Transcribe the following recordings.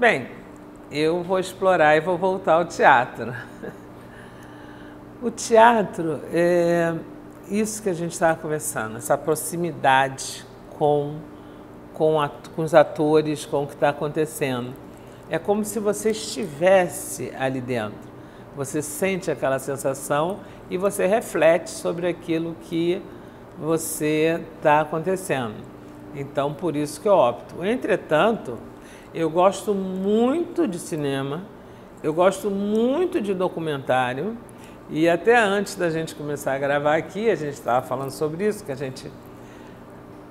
Bem, eu vou explorar e vou voltar ao teatro. O teatro é isso que a gente estava conversando, essa proximidade com, com, a, com os atores, com o que está acontecendo. É como se você estivesse ali dentro. Você sente aquela sensação e você reflete sobre aquilo que você está acontecendo. Então, por isso que eu opto. Entretanto, eu gosto muito de cinema, eu gosto muito de documentário e até antes da gente começar a gravar aqui, a gente estava falando sobre isso, que a gente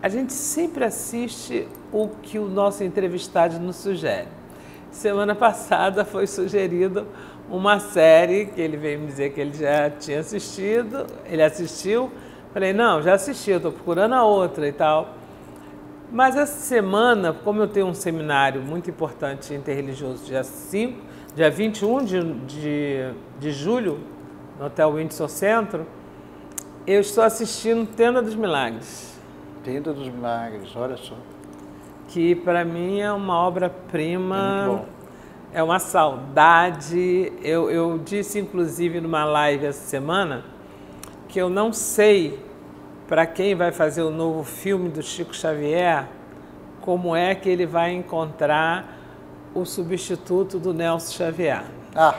a gente sempre assiste o que o nosso entrevistado nos sugere. Semana passada foi sugerido uma série que ele veio me dizer que ele já tinha assistido, ele assistiu. Falei, não, já assisti, estou procurando a outra e tal. Mas essa semana, como eu tenho um seminário muito importante interreligioso, dia 5, dia 21 de, de, de julho, no Hotel Windsor Centro, eu estou assistindo Tenda dos Milagres. Tenda dos Milagres, olha só. Que para mim é uma obra-prima, é, é, uma saudade. Eu, eu disse, inclusive, numa live essa semana, que eu não sei para quem vai fazer o novo filme do Chico Xavier, como é que ele vai encontrar o substituto do Nelson Xavier. Ah.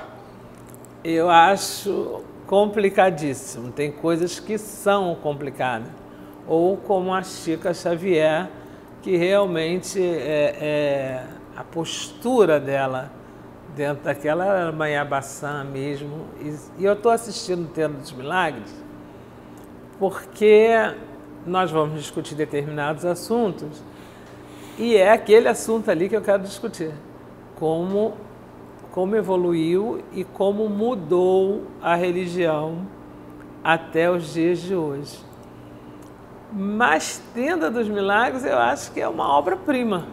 Eu acho complicadíssimo. Tem coisas que são complicadas. Ou como a Chica Xavier, que realmente é, é a postura dela dentro daquela manhabaçã mesmo. E, e eu estou assistindo o Tendo dos Milagres porque nós vamos discutir determinados assuntos e é aquele assunto ali que eu quero discutir. Como como evoluiu e como mudou a religião até os dias de hoje. Mas Tenda dos Milagres eu acho que é uma obra-prima.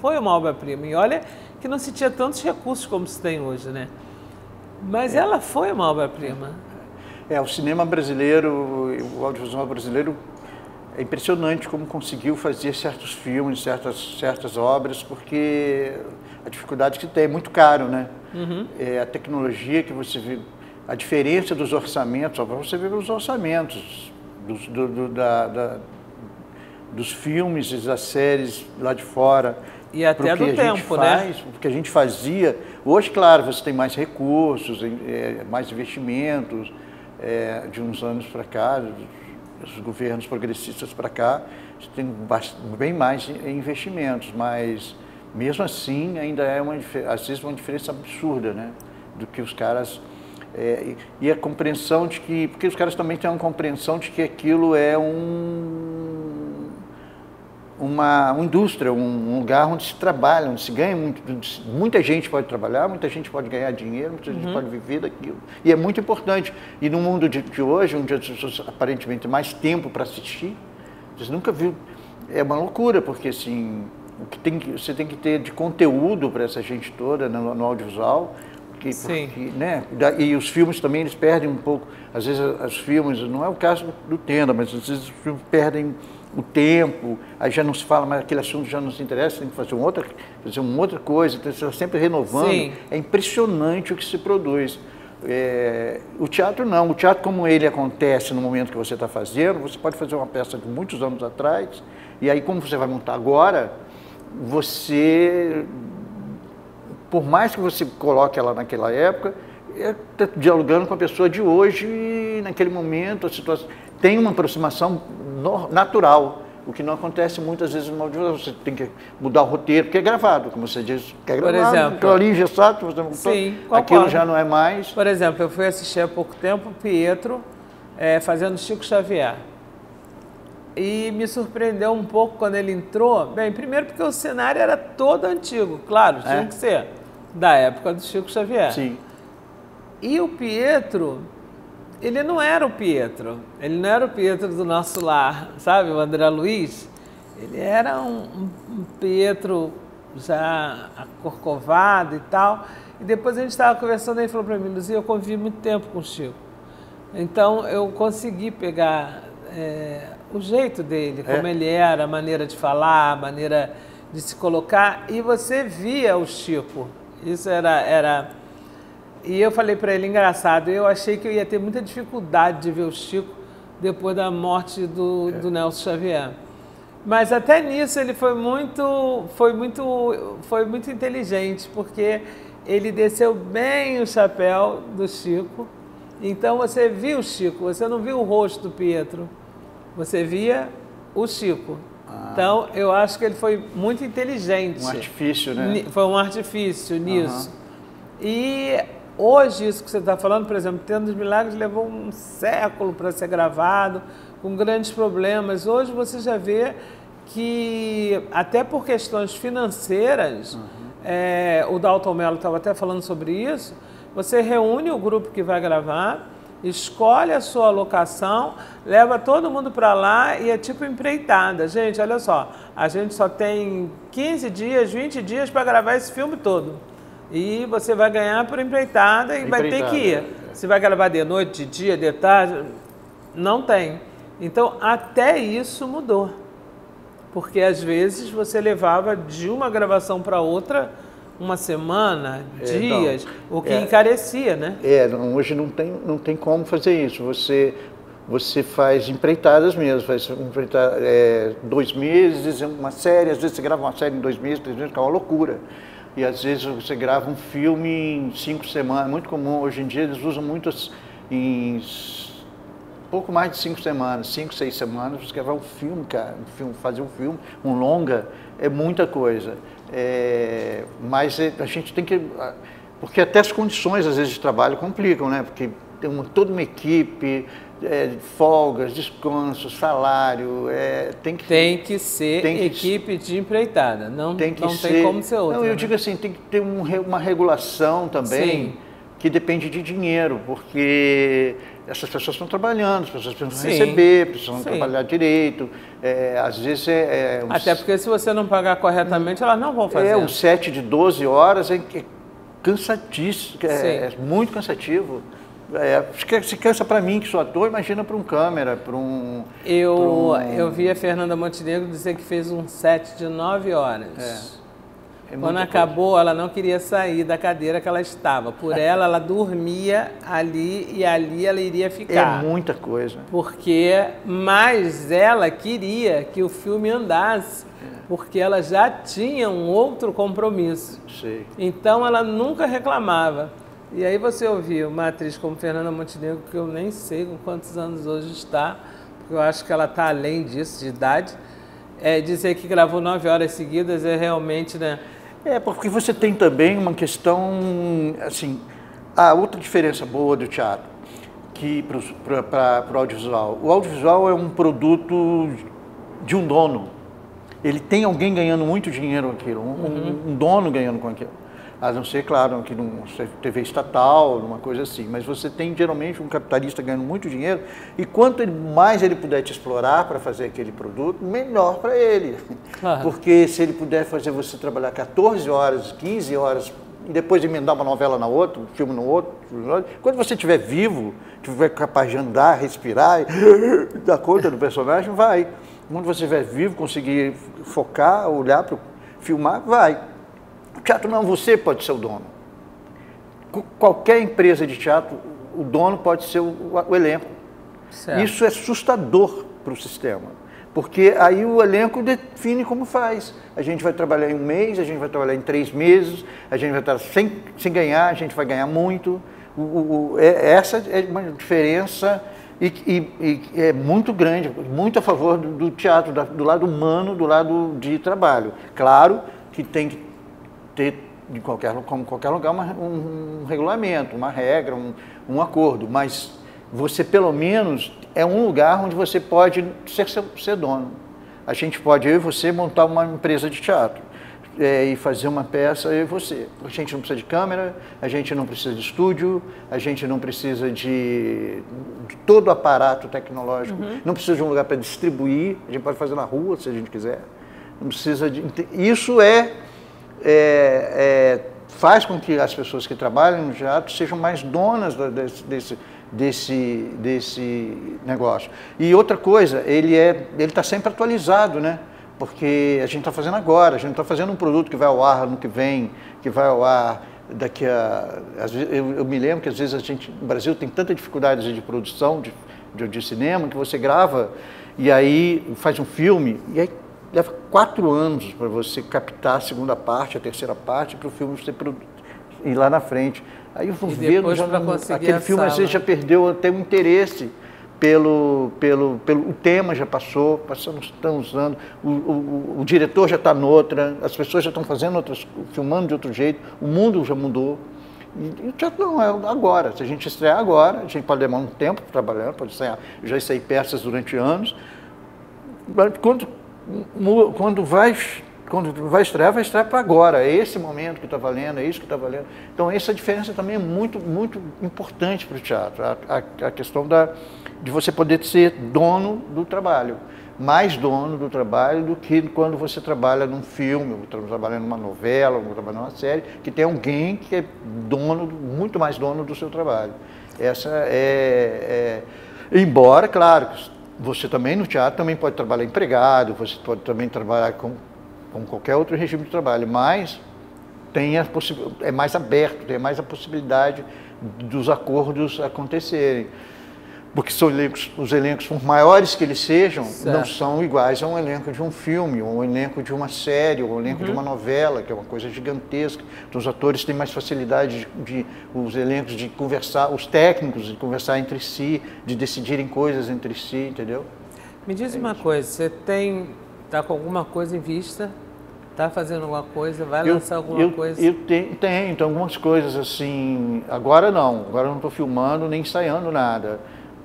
Foi uma obra-prima. E olha que não se tinha tantos recursos como se tem hoje, né? Mas é. ela foi uma obra-prima. É, o cinema brasileiro, o audiovisual brasileiro, é impressionante como conseguiu fazer certos filmes, certas, certas obras, porque a dificuldade que tem, é muito caro, né? Uhum. É, a tecnologia que você vê, a diferença dos orçamentos, você vê os orçamentos dos, do, do, da, da, dos filmes e das séries lá de fora. E até do tempo, né? faz, né? O que a gente fazia. Hoje, claro, você tem mais recursos, é, mais investimentos, é, de uns anos para cá, os governos progressistas para cá, tem bem mais investimentos, mas mesmo assim, ainda é uma, às vezes uma diferença absurda, né? Do que os caras... É, e a compreensão de que... Porque os caras também têm uma compreensão de que aquilo é um, uma, uma indústria, um, lugar onde se trabalha, onde se ganha muito. Muita gente pode trabalhar, muita gente pode ganhar dinheiro, muita gente uhum. pode viver daquilo. E é muito importante. E no mundo de, de hoje, onde as pessoas aparentemente têm mais tempo para assistir, vocês nunca viu... É uma loucura, porque assim o que, tem que você tem que ter de conteúdo para essa gente toda no, no audiovisual. Porque, Sim. Porque, né, e os filmes também eles perdem um pouco, às vezes os filmes, não é o caso do Tenda, mas às vezes os filmes perdem o tempo, aí já não se fala, mas aquele assunto já não se interessa, tem que fazer uma outra, fazer uma outra coisa, então você está sempre renovando. Sim. É impressionante o que se produz. É, o teatro não, o teatro como ele acontece no momento que você está fazendo, você pode fazer uma peça de muitos anos atrás, e aí como você vai montar agora, você, por mais que você coloque ela naquela época, está é, dialogando com a pessoa de hoje naquele momento a situação tem uma aproximação natural, o que não acontece muitas vezes no audiovisual. Você tem que mudar o roteiro, porque é gravado, como você diz, que é gravado. Por exemplo, aquilo ali engessado, você não Sim, aquilo já não é mais. Por exemplo, eu fui assistir há pouco tempo Pietro é, fazendo Chico Xavier e me surpreendeu um pouco quando ele entrou. Bem, primeiro porque o cenário era todo antigo, claro, tinha é. que ser, da época do Chico Xavier. Sim. E o Pietro, ele não era o Pietro, ele não era o Pietro do nosso lar, sabe, o André Luiz? Ele era um, um, Pietro já acorcovado e tal. E depois a gente estava conversando e ele falou para mim, Luzia, eu convivi muito tempo com o Chico. Então eu consegui pegar é, o jeito dele, como é. ele era, a maneira de falar, a maneira de se colocar e você via o Chico. Isso era, era e eu falei para ele, engraçado, eu achei que eu ia ter muita dificuldade de ver o Chico depois da morte do, é. do Nelson Xavier. Mas até nisso ele foi muito, foi muito, foi muito inteligente, porque ele desceu bem o chapéu do Chico. Então você viu o Chico, você não viu o rosto do Pietro, você via o Chico. Ah. Então eu acho que ele foi muito inteligente. Um artifício, né? Foi um artifício nisso. Uhum. E Hoje, isso que você está falando, por exemplo, Tendo dos Milagres levou um século para ser gravado, com grandes problemas. Hoje você já vê que, até por questões financeiras, uhum. é, o Dalton Mello estava até falando sobre isso, você reúne o grupo que vai gravar, escolhe a sua locação, leva todo mundo para lá e é tipo empreitada. Gente, olha só, a gente só tem 15 dias, 20 dias para gravar esse filme todo. E você vai ganhar por empreitada e empreitada. vai ter que ir. Se vai gravar de noite, de dia, de tarde, não tem. Então, até isso mudou. Porque às vezes você levava de uma gravação para outra uma semana, é, dias, não, o que é, encarecia, né? É, não, hoje não tem, não tem como fazer isso. Você, você faz empreitadas mesmo, faz empreitar, é, dois meses, uma série, às vezes você grava uma série em dois meses, três meses, que é uma loucura e às vezes você grava um filme em cinco semanas, muito comum, hoje em dia eles usam muito em pouco mais de cinco semanas, cinco, seis semanas, você gravar um filme, cara, um filme, fazer um filme, um longa, é muita coisa. É, mas é, a gente tem que, porque até as condições às vezes de trabalho complicam, né? Porque tem uma, toda uma equipe, é, folgas, descanso, salário, é, tem que tem que ser tem que, equipe de empreitada, não tem, que não ser, tem como ser outra. Não, eu né? digo assim, tem que ter um, uma regulação também Sim. que depende de dinheiro, porque essas pessoas estão trabalhando, as pessoas precisam Sim. receber, precisam Sim. trabalhar direito, é, às vezes é, é um, Até porque se você não pagar corretamente, elas não vão fazer. É, um 7 de 12 horas é, é cansadíssimo, é, é muito cansativo. É, se cansa para mim, que sou ator, imagina para um câmera, para um. Eu, um... eu vi a Fernanda Montenegro dizer que fez um set de nove horas. É. É Quando acabou, coisa. ela não queria sair da cadeira que ela estava. Por ela, ela dormia ali e ali ela iria ficar. É muita coisa. Porque, mas ela queria que o filme andasse, é. porque ela já tinha um outro compromisso. Sei. Então ela nunca reclamava. E aí você ouviu uma atriz como Fernanda Montenegro, que eu nem sei com quantos anos hoje está, porque eu acho que ela está além disso, de idade, é, dizer que gravou nove horas seguidas é realmente, né? É, porque você tem também uma questão, assim, a outra diferença boa do teatro, que para o audiovisual. O audiovisual é um produto de um dono. Ele tem alguém ganhando muito dinheiro com aquilo, um, uhum. um dono ganhando com aquilo a não ser, claro, que numa TV estatal, numa coisa assim. Mas você tem geralmente um capitalista ganhando muito dinheiro e quanto mais ele puder te explorar para fazer aquele produto, melhor para ele. Claro. Porque se ele puder fazer você trabalhar 14 horas, 15 horas e depois emendar uma novela na outra, um filme no outro, quando você estiver vivo, estiver capaz de andar, respirar, dar conta do personagem, vai. Quando você estiver vivo, conseguir focar, olhar para filmar, vai. O teatro não, você pode ser o dono. Qualquer empresa de teatro, o dono pode ser o, o elenco. Certo. Isso é assustador para o sistema. Porque aí o elenco define como faz. A gente vai trabalhar em um mês, a gente vai trabalhar em três meses, a gente vai estar sem, sem ganhar, a gente vai ganhar muito. O, o, é, essa é uma diferença e, e, e, é muito grande, muito a favor do, do teatro, do lado humano, do lado de trabalho. Claro que tem que ter, de qualquer, como qualquer lugar, uma, um, um, regulamento, uma regra, um, um acordo, mas você pelo menos é um lugar onde você pode ser, ser dono. A gente pode, eu e você, montar uma empresa de teatro é, e fazer uma peça, eu e você. A gente não precisa de câmera, a gente não precisa de estúdio, a gente não precisa de, de todo o aparato tecnológico, uhum. não precisa de um lugar para distribuir, a gente pode fazer na rua se a gente quiser. Não precisa de. Isso é é, é, faz com que as pessoas que trabalham no teatro sejam mais donas desse, desse, desse, desse negócio. E outra coisa, ele é, está sempre atualizado, né? porque a gente está fazendo agora, a gente está fazendo um produto que vai ao ar no que vem, que vai ao ar daqui a. Eu, eu, me lembro que às vezes a gente, no Brasil tem tanta dificuldade de produção de, de, de cinema que você grava e aí faz um filme e aí leva quatro anos para você captar a segunda parte, a terceira parte, para o filme ser ir lá na frente. Aí vou ver, já não, aquele filme às vezes já perdeu até o interesse pelo, pelo, pelo o tema já passou, passamos, estão usando, o, o, o diretor já está noutra, as pessoas já estão fazendo outras, filmando de outro jeito, o mundo já mudou. E, e o teatro não é agora. Se a gente estrear agora, a gente pode demorar um tempo trabalhando, pode estrear, já ensaiei peças durante anos. Quando, quando vai quando vai estrear, vai estrear para agora. É esse momento que está valendo, é isso que está valendo. Então, essa diferença também é muito, muito importante para o teatro. A, a, a, questão da, de você poder ser dono do trabalho. Mais dono do trabalho do que quando você trabalha num filme, ou trabalha numa novela, ou trabalha numa série, que tem alguém que é dono, muito mais dono do seu trabalho. Essa é, é embora, claro, você também no teatro também pode trabalhar empregado, você pode também trabalhar com como qualquer outro regime de trabalho, mas tem a é mais aberto, tem mais a possibilidade dos acordos acontecerem. Porque são elencos, os elencos, por maiores que eles sejam, certo. não são iguais a um elenco de um filme, ou um elenco de uma série, ou um elenco uhum. de uma novela, que é uma coisa gigantesca. Então, os atores têm mais facilidade de, de, os elencos de conversar, os técnicos de conversar entre si, de decidirem coisas entre si, entendeu? Me diz é uma isso. coisa, você tem Está com alguma coisa em vista? Está fazendo alguma coisa? Vai eu, lançar alguma eu, coisa? Eu tenho, tenho então, algumas coisas assim. Agora não, agora não estou filmando nem ensaiando nada.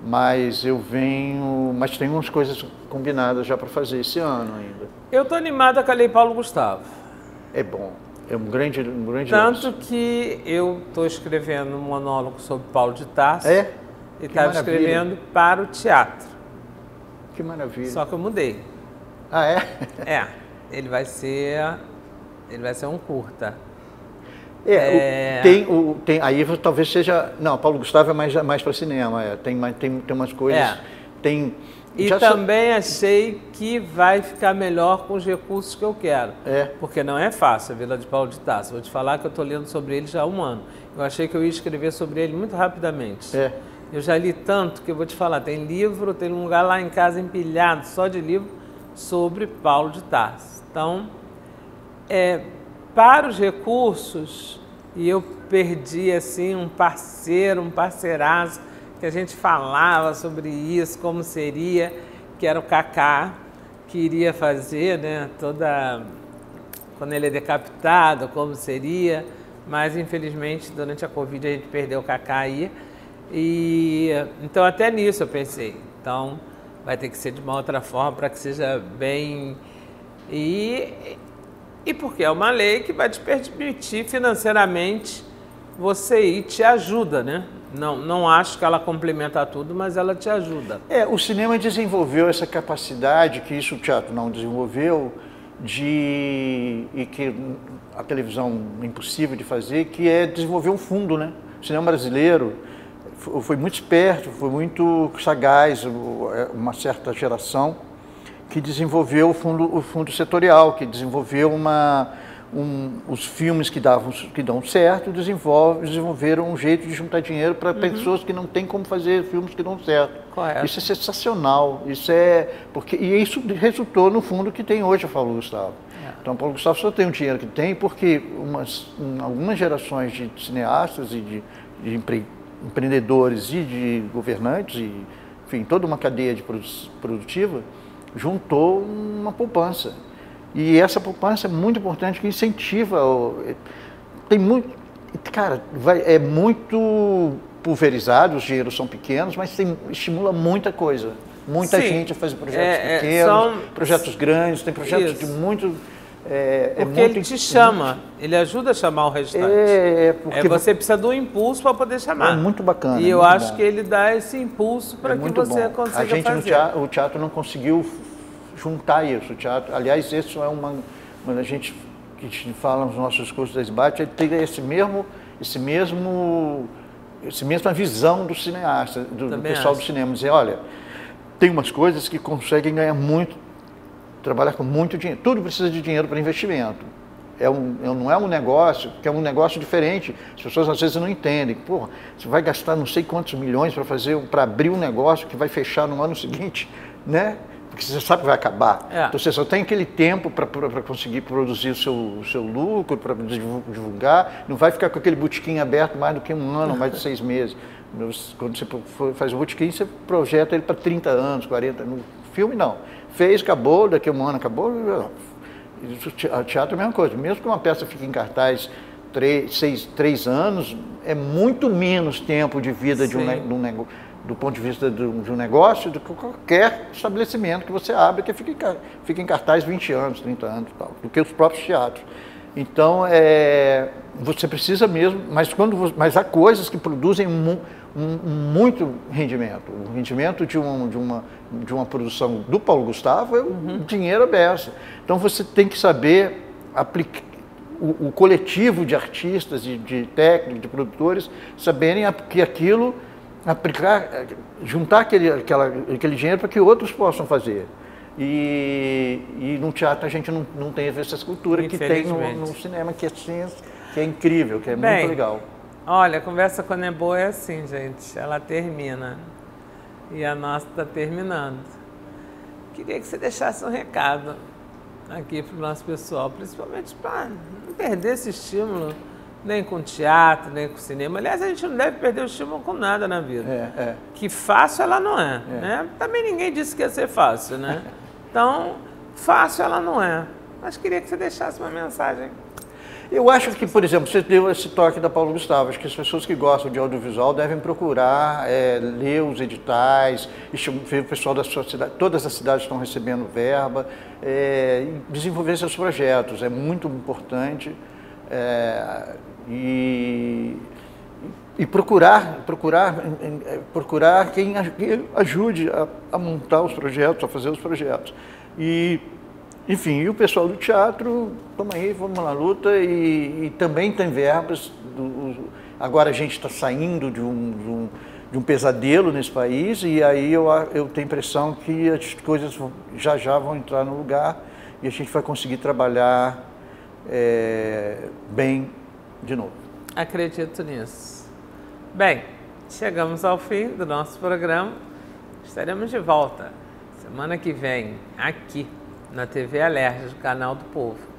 Mas eu venho. Mas tem umas coisas combinadas já para fazer esse ano ainda. Eu estou animada com a Lei Paulo Gustavo. É bom. É um grande, um grande Tanto lance. que eu estou escrevendo um monólogo sobre Paulo de Tarso. É? E estava escrevendo para o teatro. Que maravilha. Só que eu mudei. Ah, é? É. Ele vai ser. Ele vai ser um curta. É, é... O, tem, o, tem, aí talvez seja. Não, Paulo Gustavo é mais, mais para cinema, é, tem, tem, tem umas coisas. É. Tem, e também so... achei que vai ficar melhor com os recursos que eu quero. É. Porque não é fácil a Vila de Paulo de Tarso. Vou te falar que eu estou lendo sobre ele já há um ano. Eu achei que eu ia escrever sobre ele muito rapidamente. É. Eu já li tanto que eu vou te falar, tem livro, tem um lugar lá em casa empilhado só de livro sobre Paulo de Tarso. Então, é, para os recursos, e eu perdi assim um parceiro, um parceiraço, que a gente falava sobre isso, como seria, que era o Cacá, que iria fazer, né, toda quando ele é decapitado, como seria, mas infelizmente durante a Covid a gente perdeu o Cacá aí. E então até nisso eu pensei. Então, vai ter que ser de uma outra forma para que seja bem. E, e porque é uma lei que vai te permitir financeiramente você ir, te ajuda, né? Não, não acho que ela complementa tudo, mas ela te ajuda. É, o cinema desenvolveu essa capacidade que isso o teatro não desenvolveu de e que a televisão é impossível de fazer, que é desenvolver um fundo, né? O cinema brasileiro foi muito esperto, foi muito sagaz, é, uma certa geração que desenvolveu o fundo, o fundo setorial, que desenvolveu uma, um, os filmes que, davam, que dão certo, desenvolve, desenvolveram um jeito de juntar dinheiro para uhum. pessoas que não têm como fazer filmes que dão certo. Correto. Isso é sensacional. Isso é porque e isso resultou no fundo que tem hoje a Paulo Gustavo. É. Então, Paulo Gustavo só tem o dinheiro que tem porque umas, algumas gerações de cineastas e de, de empreendedores e de governantes, e, enfim, toda uma cadeia de produtiva, juntou uma poupança. E essa poupança é muito importante, que incentiva, tem muito, cara, vai, é muito pulverizado, os dinheiros são pequenos, mas tem, estimula muita coisa. Muita Sim, gente a fazer projetos é, é pequenos, é, são, projetos grandes, tem projetos isso. de muito é, é porque é ele te chama, ele ajuda a chamar o restante. É, é porque é, você precisa do impulso para poder chamar. É muito bacana. E é eu acho bom. que ele dá esse impulso para que você bom. consiga a gente fazer. No teatro, o teatro não conseguiu juntar isso. O teatro, aliás, isso é uma quando a gente que fala nos nossos cursos da SBAT, ele tem esse mesmo esse mesmo esse mesma visão do cineasta, do, do pessoal acho. do cinema, dizer, olha, tem umas coisas que conseguem ganhar muito trabalhar com muito dinheiro. Tudo precisa de dinheiro para investimento. É um, é, não é um negócio, que é um negócio diferente. As pessoas às vezes não entendem. Porra, você vai gastar não sei quantos milhões para fazer, para abrir um negócio que vai fechar no ano seguinte, né? Porque você sabe que vai acabar. É. Então você só tem aquele tempo para conseguir produzir o seu, o seu lucro, para divulgar. Não vai ficar com aquele botequim aberto mais do que um ano, mais de seis meses. Quando você faz o botequim, você projeta ele para 30 anos, 40. No filme, não. Fez, acabou, daqui a um ano acabou. O teatro é a mesma coisa. Mesmo que uma peça fique em cartaz três, seis, três anos, é muito menos tempo de vida de um, de um negócio do ponto de vista de um negócio, de qualquer estabelecimento que você abre, que fica em, fica em cartaz 20 anos, 30 anos tal, do que os próprios teatros. Então, é, você precisa mesmo, mas, quando, mas há coisas que produzem um, um, muito rendimento. O rendimento de, um, de, uma, de uma produção do Paulo Gustavo é o uhum. dinheiro aberto. Então, você tem que saber aplicar o, o coletivo de artistas, de, de técnicos, de produtores, saberem que aquilo aplicar, juntar aquele, aquela, aquele dinheiro para que outros possam fazer. E, e no teatro a gente não, não tem essa escultura que tem no, no, cinema, que é, assim, que é incrível, que é Bem, muito legal. Olha, a conversa com a Nebo é assim, gente. Ela termina. E a nossa está terminando. Queria que você deixasse um recado aqui para o nosso pessoal, principalmente para não perder esse estímulo nem com teatro, nem com cinema. Aliás, a gente não deve perder o estímulo com nada na vida. É, é. Que fácil ela não é, é. Né? Também ninguém disse que ia ser fácil, né? Então, fácil ela não é. Mas queria que você deixasse uma mensagem. Eu acho que, por exemplo, você deu esse toque da Paulo Gustavo. Acho que as pessoas que gostam de audiovisual devem procurar é, ler os editais, ver o pessoal da sua cidade. Todas as cidades estão recebendo verba, é, desenvolver seus projetos. É muito importante. É, e, e procurar, procurar, procurar quem ajude a, a, montar os projetos, a fazer os projetos. E, enfim, e o pessoal do teatro, toma aí, vamos na luta, e, e também tem verbas. Do, agora a gente está saindo de um, de um, de um pesadelo nesse país, e aí eu, eu tenho a impressão que as coisas já já vão entrar no lugar e a gente vai conseguir trabalhar é, bem de novo. Acredito nisso. Bem, chegamos ao fim do nosso programa. Estaremos de volta semana que vem, aqui na TV Alerta, do canal do Povo.